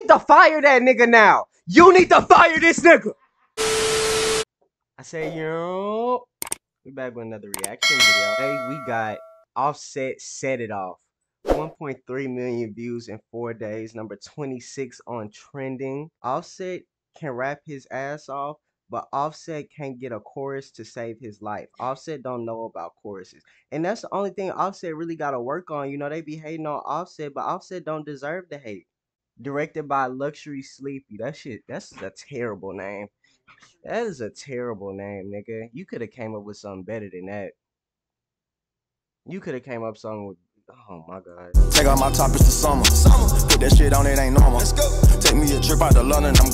need to fire that nigga now. You need to fire this nigga. I say, yo, we back with another reaction video. Hey, we got Offset Set It Off. 1.3 million views in four days. Number 26 on trending. Offset can rap his ass off, but Offset can't get a chorus to save his life. Offset don't know about choruses. And that's the only thing Offset really got to work on. You know, they be hating on Offset, but Offset don't deserve the hate. Directed by Luxury Sleepy. That shit, that's a terrible name. That is a terrible name, nigga. You could have came up with something better than that. You could have came up something with Oh my god. Take out my top, it's the summer. Summer. Put that shit on, it ain't normal. Let's go. Take me a trip out to London. I'm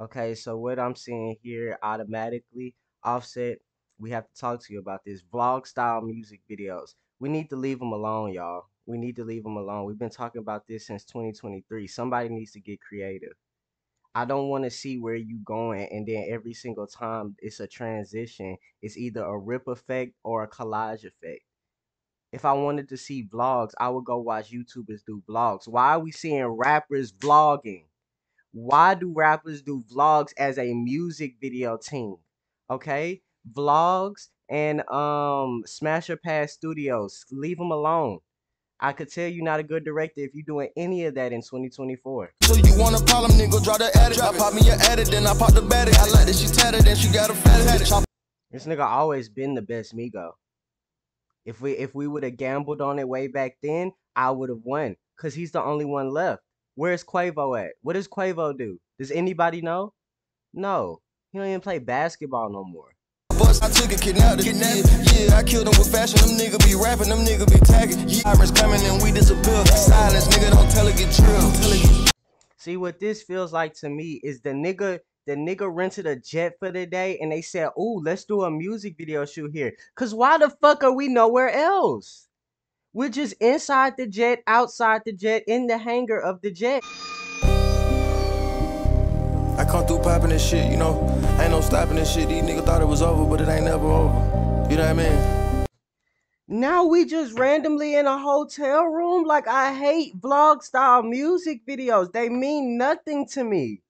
Okay, so what I'm seeing here automatically, Offset, we have to talk to you about this vlog style music videos. We need to leave them alone, y'all. We need to leave them alone. We've been talking about this since 2023. Somebody needs to get creative. I don't want to see where you going and then every single time it's a transition, it's either a rip effect or a collage effect. If I wanted to see vlogs, I would go watch YouTubers do vlogs. Why are we seeing rappers vlogging? why do rappers do vlogs as a music video team? Okay, vlogs and um Smasher Pass Studios, leave them alone. I could tell you not a good director if you're doing any of that in 2024. So you want a problem, nigga? Draw the. I pop me your edit, then I pop the battery. I like that she tatted, then she got a fat head. This nigga always been the best Migo. If we if we would have gambled on it way back then, I would have won. Cause he's the only one left. Where's Quavo at? What does Quavo do? Does anybody know? No. He don't even play basketball no more. I took a kidnapped, Yeah, I killed with fashion. Them nigga be rapping, them nigga be tagging. Sirens coming and we disappear. Silence, nigga, don't tell it get drilled. See what this feels like to me is the nigga the nigga rented a jet for the day and they said, "Ooh, let's do a music video shoot here." Cause why the fuck are we nowhere else? We're just inside the jet, outside the jet, in the hangar of the jet. I come through popping this shit, you know. Ain't no stopping this shit. These niggas thought it was over, but it ain't never over. You know what I mean? Now we just randomly in a hotel room. Like I hate vlog style music videos. They mean nothing to me.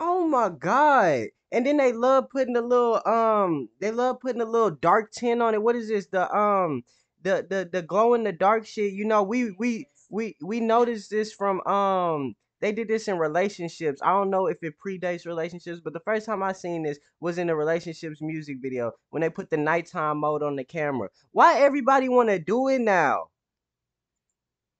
Oh my god. And then they love putting the little um they love putting a little dark tint on it. What is this? The um the the the glow in the dark shit, you know, we we we we noticed this from um they did this in relationships. I don't know if it predates relationships, but the first time I seen this was in the relationships music video when they put the nighttime mode on the camera. Why everybody want to do it now?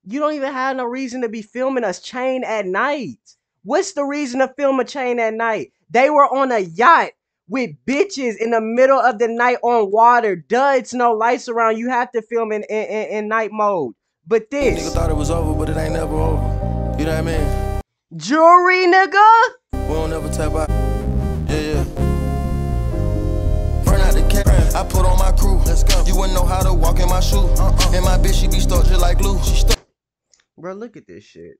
You don't even have no reason to be filming us chain at night. What's the reason to film a chain at night? They were on a yacht with bitches in the middle of the night on water. Duh, it's no lights around. You have to film in, in, in, in night mode. But this. Nigga thought it was over, but it ain't never over. You know what I mean? Jewelry, nigga? We don't ever tap out. Yeah, yeah. Burn out the cat. I put on my crew. Let's go. You wouldn't know how to walk in my shoe. Uh-uh. And my bitch, she be stuck just like glue. She stuck. Bro, look at this shit.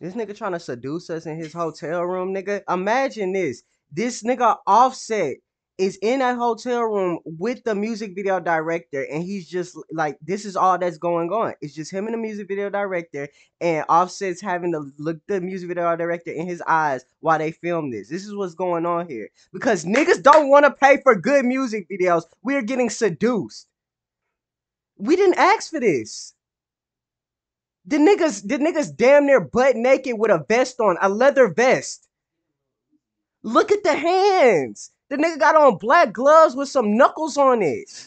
This nigga trying to seduce us in his hotel room, nigga. Imagine this. This nigga Offset is in a hotel room with the music video director, and he's just like, this is all that's going on. It's just him and the music video director, and Offset's having to look the music video director in his eyes while they film this. This is what's going on here. Because niggas don't want to pay for good music videos. We're getting seduced. We didn't ask for this. The niggas, the niggas damn near butt naked with a vest on, a leather vest. Look at the hands. The nigga got on black gloves with some knuckles on it.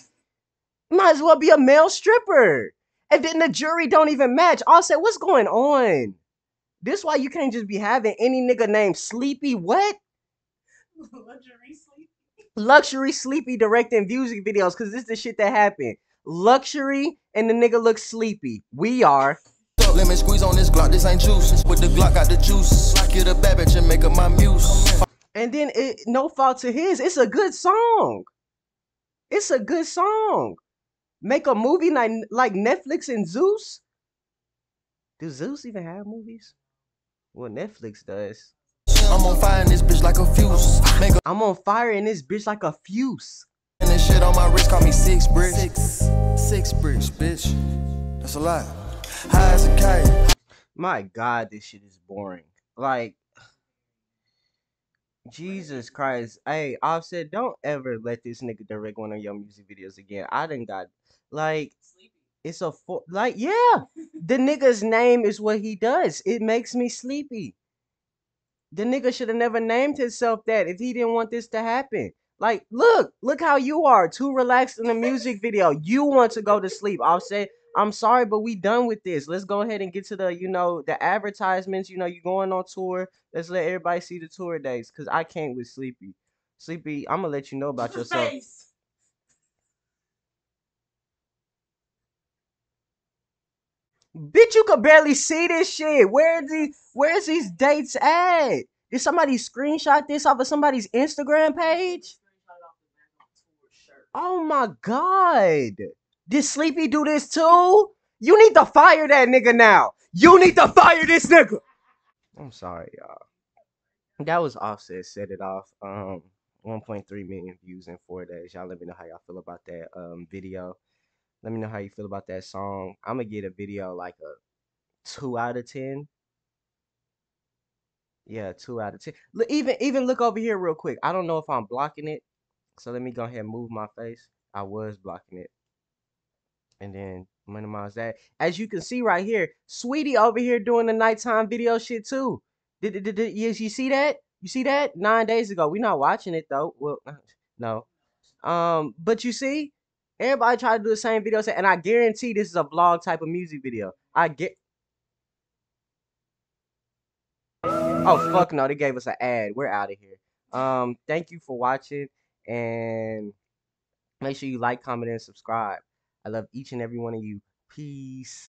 Might as well be a male stripper. And then the jury don't even match. I said, what's going on? This why you can't just be having any nigga named Sleepy what? Luxury Sleepy. Luxury Sleepy directing music videos because this is the shit that happened. Luxury and the nigga looks sleepy. We are Lemon squeeze on this Glock, this ain't juice. With the Glock, got the juice. Get a bad bitch and make her my muse. And then it, no fault to his. It's a good song. It's a good song. Make a movie like like Netflix and Zeus. Does Zeus even have movies? Well, Netflix does. I'm on fire in this bitch like a fuse. Make a I'm on fire in this bitch like a fuse. And this shit on my wrist call me six bricks. Six, six bricks, bitch. That's a lot. High as a kite. My God, this shit is boring. Like Jesus Christ. Hey, Offset, don't ever let this nigga direct one of your music videos again. I didn't got like it's a fo- like yeah. The nigga's name is what he does. It makes me sleepy. The nigga should have never named himself that if he didn't want this to happen. Like, look, look how you are, too relaxed in the music video. You want to go to sleep. I'll say, I'm sorry, but we done with this. Let's go ahead and get to the, you know, the advertisements. You know, you going on tour. Let's let everybody see the tour dates. Cause I can't with Sleepy. Sleepy, I'm gonna let you know about yourself. Bitch, you could barely see this shit. Where these where's these dates at? Did somebody screenshot this off of somebody's Instagram page? Oh my god. Did Sleepy do this too? You need to fire that nigga now. You need to fire this nigga. I'm sorry, y'all. That was Offset. Set it off. Um, 1.3 million views in four days. Y'all let me know how y'all feel about that um video. Let me know how you feel about that song. I'm gonna get a video like a two out of ten. Yeah, two out of ten. Look, even even look over here real quick. I don't know if I'm blocking it, so let me go ahead and move my face. I was blocking it, and then minimize that. As you can see right here, Sweetie over here doing the nighttime video shit too. Did, did, did, yes, you see that? You see that? Nine days ago. We're not watching it though. Well, no. Um, but you see, everybody try to do the same video, and I guarantee this is a vlog type of music video. I get. Oh fuck no, they gave us an ad. We're out of here. Um, thank you for watching, and make sure you like, comment, and subscribe. I love each and every one of you. Peace.